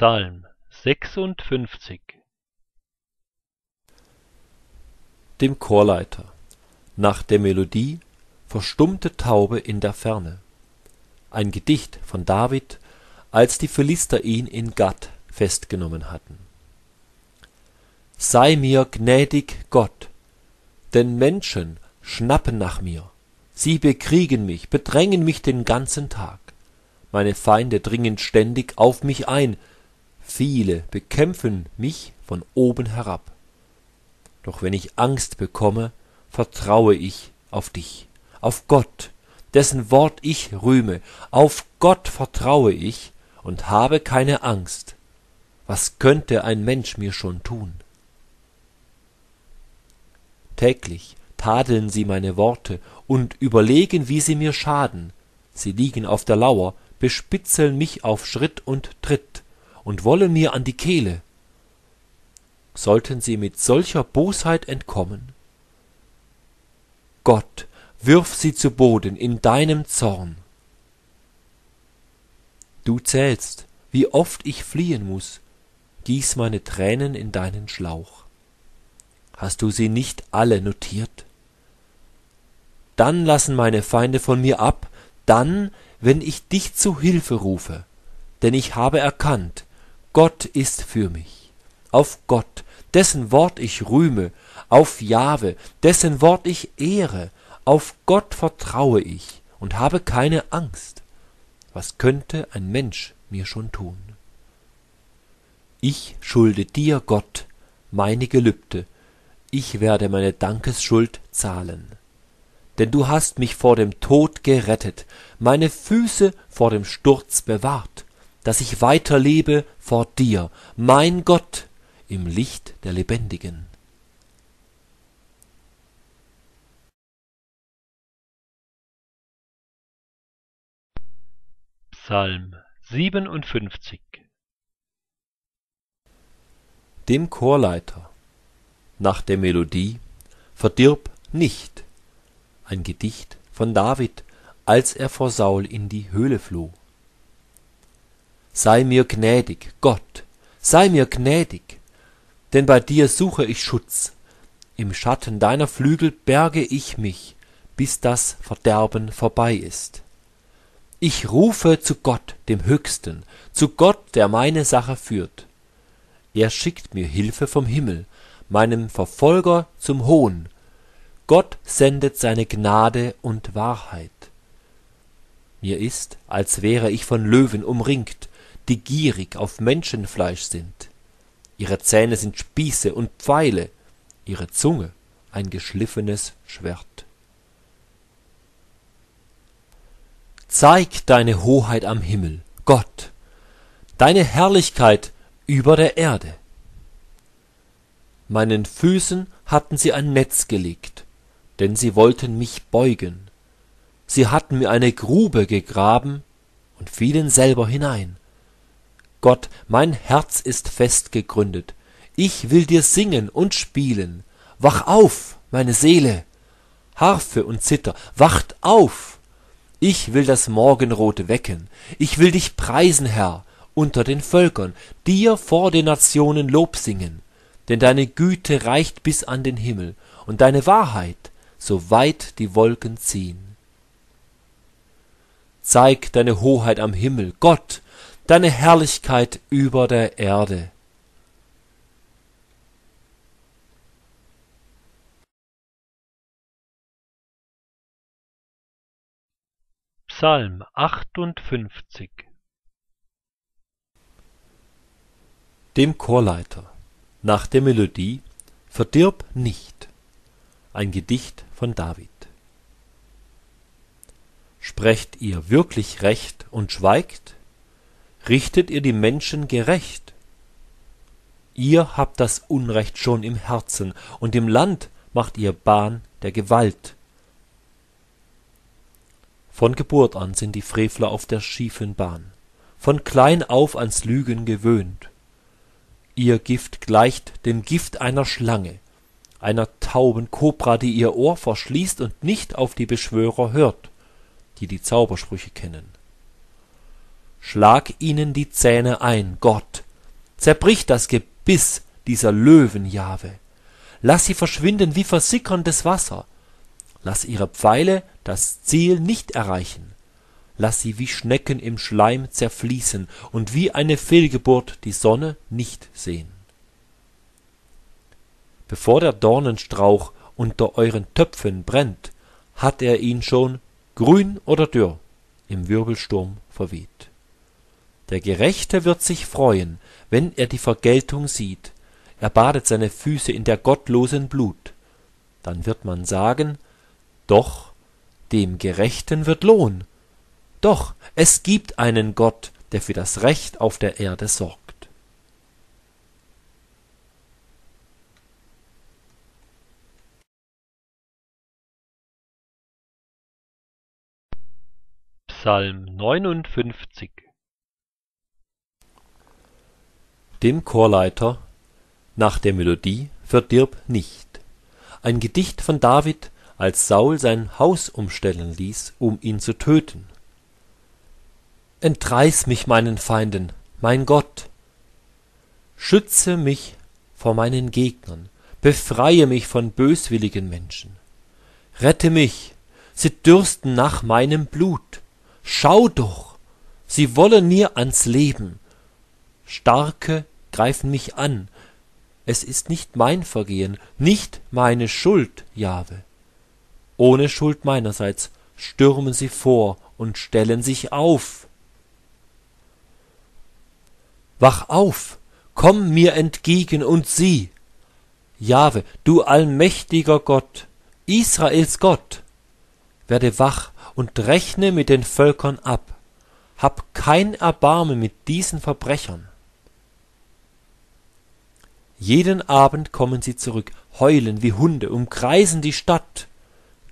Psalm sechsundfünfzig Dem Chorleiter nach der Melodie Verstummte Taube in der Ferne ein Gedicht von David, als die Philister ihn in Gath festgenommen hatten. Sei mir gnädig, Gott, denn Menschen schnappen nach mir, sie bekriegen mich, bedrängen mich den ganzen Tag. Meine Feinde dringen ständig auf mich ein, viele bekämpfen mich von oben herab. Doch wenn ich Angst bekomme, vertraue ich auf dich, auf Gott, dessen Wort ich rühme, auf Gott vertraue ich und habe keine Angst. Was könnte ein Mensch mir schon tun? Täglich tadeln sie meine Worte und überlegen, wie sie mir schaden. Sie liegen auf der Lauer, bespitzeln mich auf Schritt und Tritt und wollen mir an die Kehle. Sollten sie mit solcher Bosheit entkommen? Gott, wirf sie zu Boden in deinem Zorn. Du zählst, wie oft ich fliehen muss, gieß meine Tränen in deinen Schlauch. Hast du sie nicht alle notiert? Dann lassen meine Feinde von mir ab, dann, wenn ich dich zu Hilfe rufe, denn ich habe erkannt, Gott ist für mich. Auf Gott, dessen Wort ich rühme, auf Jahwe, dessen Wort ich ehre, auf Gott vertraue ich und habe keine Angst. Was könnte ein Mensch mir schon tun? Ich schulde dir, Gott, meine Gelübde, ich werde meine Dankesschuld zahlen. Denn du hast mich vor dem Tod gerettet, meine Füße vor dem Sturz bewahrt, dass ich weiterlebe vor dir, mein Gott, im Licht der Lebendigen. Psalm siebenundfünfzig Dem Chorleiter nach der Melodie Verdirb nicht ein Gedicht von David, als er vor Saul in die Höhle floh. Sei mir gnädig, Gott, sei mir gnädig, denn bei dir suche ich Schutz. Im Schatten deiner Flügel berge ich mich, bis das Verderben vorbei ist. Ich rufe zu Gott, dem Höchsten, zu Gott, der meine Sache führt. Er schickt mir Hilfe vom Himmel, meinem Verfolger zum Hohn. Gott sendet seine Gnade und Wahrheit. Mir ist, als wäre ich von Löwen umringt, die gierig auf Menschenfleisch sind. Ihre Zähne sind Spieße und Pfeile, ihre Zunge ein geschliffenes Schwert. Zeig deine Hoheit am Himmel, Gott, deine Herrlichkeit über der Erde. Meinen Füßen hatten sie ein Netz gelegt, denn sie wollten mich beugen. Sie hatten mir eine Grube gegraben und fielen selber hinein. Gott, mein Herz ist fest gegründet. Ich will dir singen und spielen. Wach auf, meine Seele! Harfe und Zither, wacht auf! Ich will das Morgenrot wecken. Ich will dich preisen, Herr, unter den Völkern, dir vor den Nationen Lob singen. Denn deine Güte reicht bis an den Himmel und deine Wahrheit, so weit die Wolken ziehen. Zeig deine Hoheit am Himmel, Gott, deine Herrlichkeit über der Erde. Psalm achtundfünfzig Dem Chorleiter nach der Melodie Verdirb nicht ein Gedicht von David. Sprecht ihr wirklich recht und schweigt? Richtet ihr die Menschen gerecht? Ihr habt das Unrecht schon im Herzen, und im Land macht ihr Bahn der Gewalt. Von Geburt an sind die Frevler auf der schiefen Bahn, von klein auf ans Lügen gewöhnt. Ihr Gift gleicht dem Gift einer Schlange, einer tauben Kobra, die ihr Ohr verschließt und nicht auf die Beschwörer hört, die die Zaubersprüche kennen. Schlag ihnen die Zähne ein, Gott, Zerbrich das Gebiss dieser Löwen, Jahwe. Lass sie verschwinden wie versickerndes Wasser. Lass ihre Pfeile das Ziel nicht erreichen. Lass sie wie Schnecken im Schleim zerfließen und wie eine Fehlgeburt die Sonne nicht sehen. Bevor der Dornenstrauch unter euren Töpfen brennt, hat er ihn schon, grün oder dürr, im Wirbelsturm verweht. Der Gerechte wird sich freuen, wenn er die Vergeltung sieht, er badet seine Füße in der gottlosen Blut. Dann wird man sagen, doch, dem Gerechten wird Lohn. Doch, es gibt einen Gott, der für das Recht auf der Erde sorgt. Psalm 59 Dem Chorleiter nach der Melodie Verdirb nicht. Ein Gedicht von David, als Saul sein Haus umstellen ließ, um ihn zu töten. Entreiß mich meinen Feinden, mein Gott. Schütze mich vor meinen Gegnern, befreie mich von böswilligen Menschen. Rette mich, sie dürsten nach meinem Blut. Schau doch, sie wollen mir ans Leben. Starke greifen mich an, es ist nicht mein Vergehen, nicht meine Schuld, Jahwe. Ohne Schuld meinerseits stürmen sie vor und stellen sich auf. Wach auf, komm mir entgegen und sieh. Jahwe, du allmächtiger Gott, Israels Gott, werde wach und rechne mit den Völkern ab. Hab kein Erbarmen mit diesen Verbrechern. Jeden Abend kommen sie zurück, heulen wie Hunde, umkreisen die Stadt.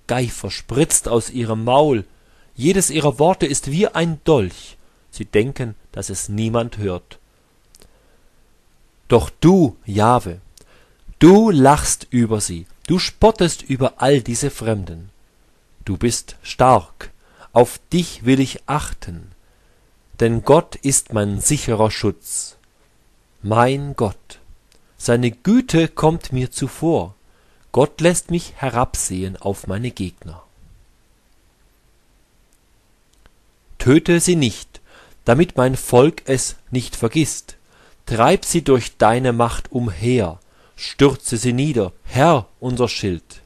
Geifer spritzt aus ihrem Maul, jedes ihrer Worte ist wie ein Dolch, sie denken, dass es niemand hört. Doch du, Jahwe, du lachst über sie, du spottest über all diese Fremden. Du bist stark, auf dich will ich achten, denn Gott ist mein sicherer Schutz, mein Gott. Seine Güte kommt mir zuvor. Gott lässt mich herabsehen auf meine Gegner. Töte sie nicht, damit mein Volk es nicht vergisst. Treib sie durch deine Macht umher, stürze sie nieder, Herr, unser Schild.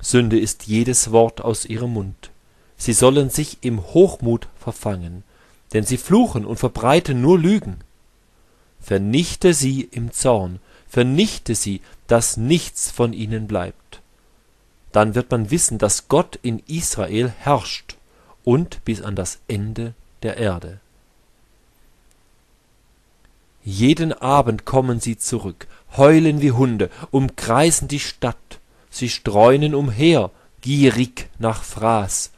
Sünde ist jedes Wort aus ihrem Mund. Sie sollen sich im Hochmut verfangen, denn sie fluchen und verbreiten nur Lügen vernichte sie im Zorn, vernichte sie, dass nichts von ihnen bleibt. Dann wird man wissen, dass Gott in Israel herrscht und bis an das Ende der Erde. Jeden Abend kommen sie zurück, heulen wie Hunde, umkreisen die Stadt, sie streunen umher, gierig nach Fraß.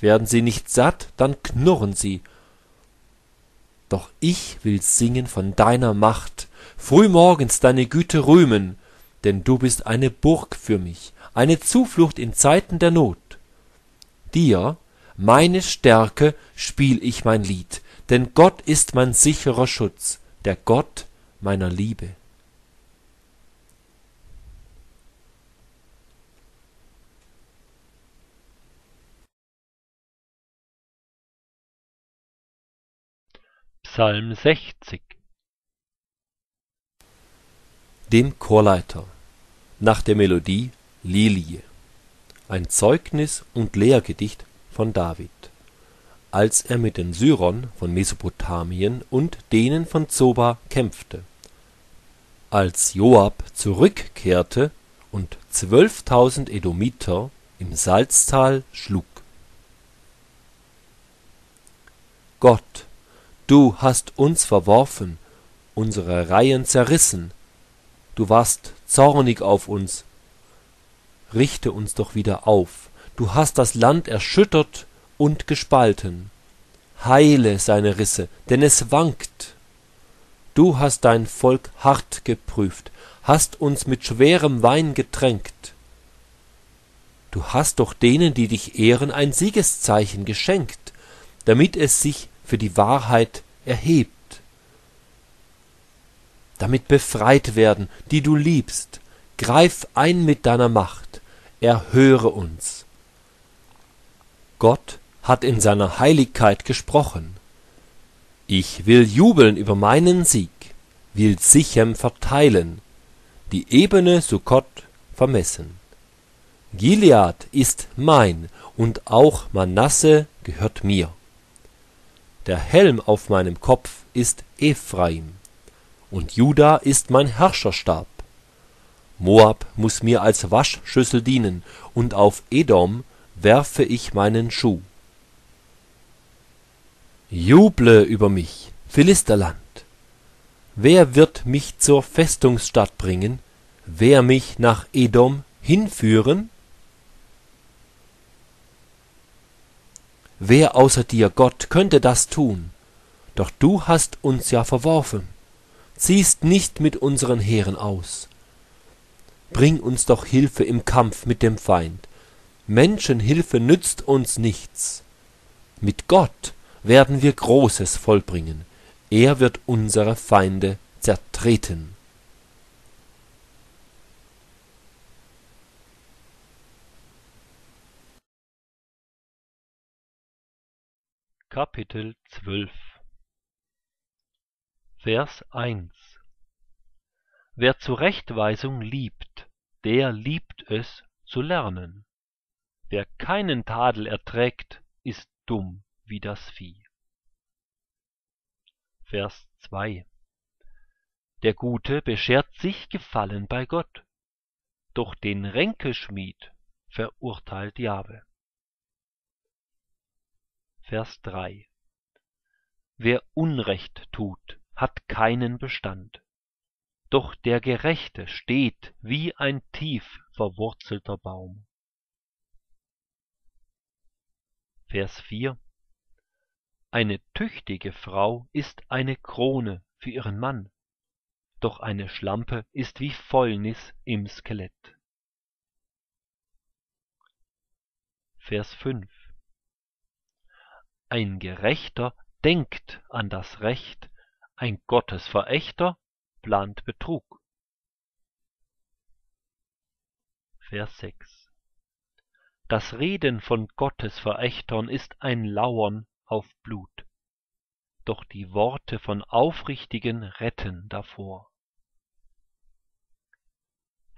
Werden sie nicht satt, dann knurren sie doch ich will singen von deiner Macht, frühmorgens deine Güte rühmen, denn du bist eine Burg für mich, eine Zuflucht in Zeiten der Not. Dir, meine Stärke, spiel ich mein Lied, denn Gott ist mein sicherer Schutz, der Gott meiner Liebe. Psalm 60 Dem Chorleiter nach der Melodie Lilie. Ein Zeugnis und Lehrgedicht von David. Als er mit den Syrern von Mesopotamien und denen von Zoba kämpfte. Als Joab zurückkehrte und zwölftausend Edomiter im Salztal schlug. Gott Du hast uns verworfen, unsere Reihen zerrissen, du warst zornig auf uns. Richte uns doch wieder auf, du hast das Land erschüttert und gespalten. Heile seine Risse, denn es wankt. Du hast dein Volk hart geprüft, hast uns mit schwerem Wein getränkt. Du hast doch denen, die dich ehren, ein Siegeszeichen geschenkt, damit es sich für die Wahrheit erhebt. damit befreit werden, die du liebst. Greif ein mit deiner Macht, erhöre uns. Gott hat in seiner Heiligkeit gesprochen. Ich will jubeln über meinen Sieg, will Sichem verteilen, die Ebene Sukkot vermessen. Gilead ist mein und auch Manasse gehört mir. Der Helm auf meinem Kopf ist Ephraim, und Juda ist mein Herrscherstab. Moab muss mir als Waschschüssel dienen, und auf Edom werfe ich meinen Schuh. Juble über mich, Philisterland! Wer wird mich zur Festungsstadt bringen? Wer mich nach Edom hinführen? Wer außer dir, Gott, könnte das tun? Doch du hast uns ja verworfen, ziehst nicht mit unseren Heeren aus. Bring uns doch Hilfe im Kampf mit dem Feind. Menschenhilfe nützt uns nichts. Mit Gott werden wir Großes vollbringen. Er wird unsere Feinde zertreten. Kapitel 12 Vers 1 Wer Zurechtweisung liebt, der liebt es zu lernen. Wer keinen Tadel erträgt, ist dumm wie das Vieh. Vers 2 Der Gute beschert sich Gefallen bei Gott, doch den Ränkeschmied verurteilt Jahwe. Vers 3 Wer Unrecht tut, hat keinen Bestand, doch der Gerechte steht wie ein tief verwurzelter Baum. Vers 4 eine tüchtige Frau ist eine Krone für ihren Mann, doch eine Schlampe ist wie Fäulnis im Skelett. Vers 5 Ein Gerechter denkt an das Recht, ein Gottesverächter plant Betrug. Vers 6 Das Reden von Gottesverächtern ist ein Lauern auf Blut. Doch die Worte von Aufrichtigen retten davor.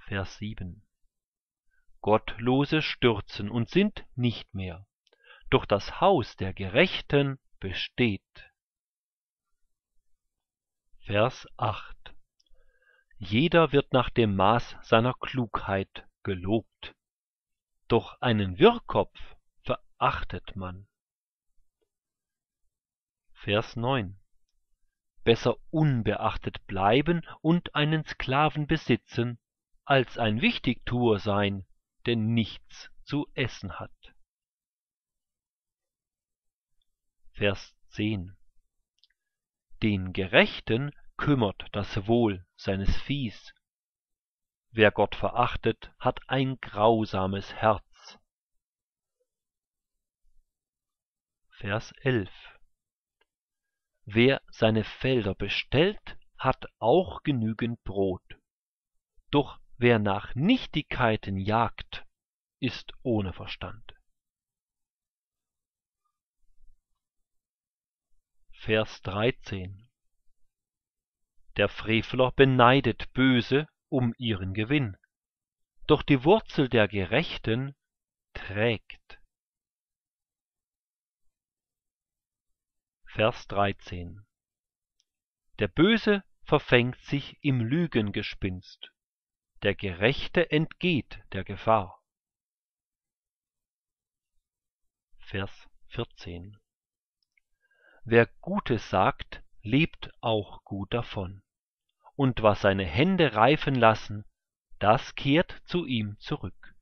Vers 7 Gottlose stürzen und sind nicht mehr, doch das Haus der Gerechten besteht. Vers 8 Jeder wird nach dem Maß seiner Klugheit gelobt, doch einen Wirrkopf verachtet man. Vers 9 Besser unbeachtet bleiben und einen Sklaven besitzen, als ein Wichtigtuer sein, der nichts zu essen hat. Vers 10 Den Gerechten kümmert das Wohl seines Viehs. Wer Gott verachtet, hat ein grausames Herz. Vers 11 Wer seine Felder bestellt, hat auch genügend Brot. Doch wer nach Nichtigkeiten jagt, ist ohne Verstand. Vers 13 Der Frevler beneidet Böse um ihren Gewinn, doch die Wurzel der Gerechten trägt. Vers 13 Der Böse verfängt sich im Lügengespinst, der Gerechte entgeht der Gefahr. Vers 14 Wer Gutes sagt, lebt auch gut davon, und was seine Hände reifen lassen, das kehrt zu ihm zurück.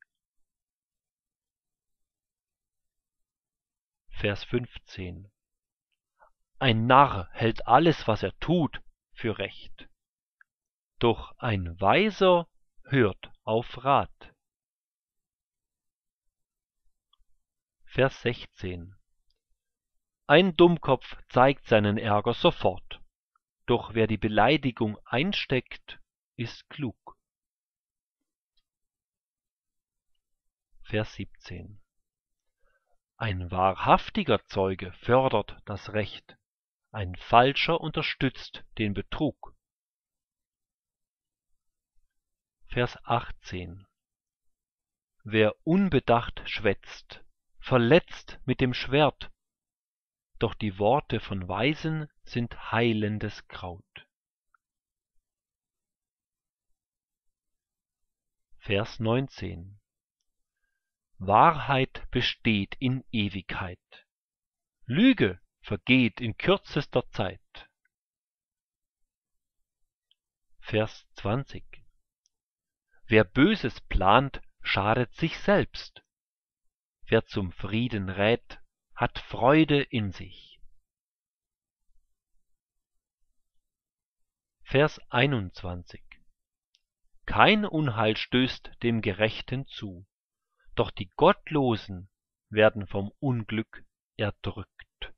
Vers 15 ein Narr hält alles, was er tut, für recht. Doch ein Weiser hört auf Rat. Vers 16 Ein Dummkopf zeigt seinen Ärger sofort, doch wer die Beleidigung einsteckt, ist klug. Vers 17 Ein wahrhaftiger Zeuge fördert das Recht, ein falscher unterstützt den Betrug. Vers 18 Wer unbedacht schwätzt, verletzt mit dem Schwert, doch die Worte von Weisen sind heilendes Kraut. Vers 19 Wahrheit besteht in Ewigkeit, Lüge vergeht in kürzester Zeit. Vers 20 Wer Böses plant, schadet sich selbst. Wer zum Frieden rät, hat Freude in sich. Vers 21 Kein Unheil stößt dem Gerechten zu, doch die Gottlosen werden vom Unglück erdrückt.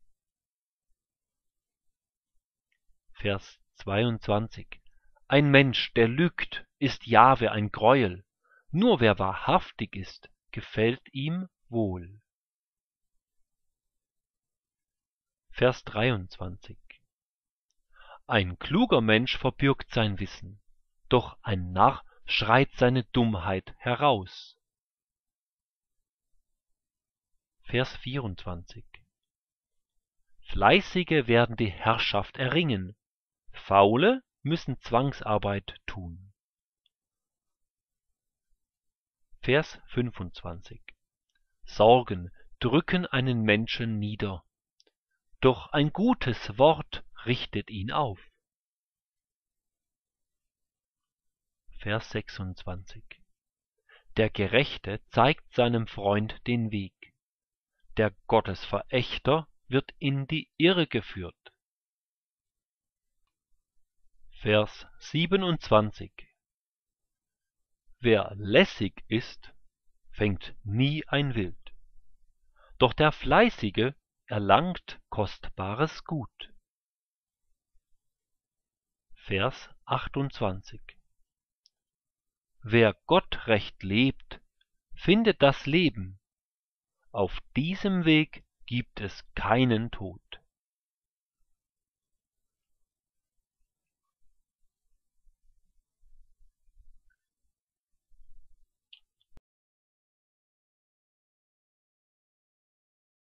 Vers 22 Ein Mensch, der lügt, ist Jahwe ein Greuel, nur wer wahrhaftig ist, gefällt ihm wohl. Vers 23 Ein kluger Mensch verbürgt sein Wissen, doch ein Narr schreit seine Dummheit heraus. Vers 24 Fleißige werden die Herrschaft erringen, Faule müssen Zwangsarbeit tun. Vers 25 Sorgen drücken einen Menschen nieder, doch ein gutes Wort richtet ihn auf. Vers 26 Der Gerechte zeigt seinem Freund den Weg, der Gottesverächter wird in die Irre geführt. Vers 27 Wer lässig ist, fängt nie ein Wild, doch der Fleißige erlangt kostbares Gut. Vers 28 Wer Gott recht lebt, findet das Leben, auf diesem Weg gibt es keinen Tod.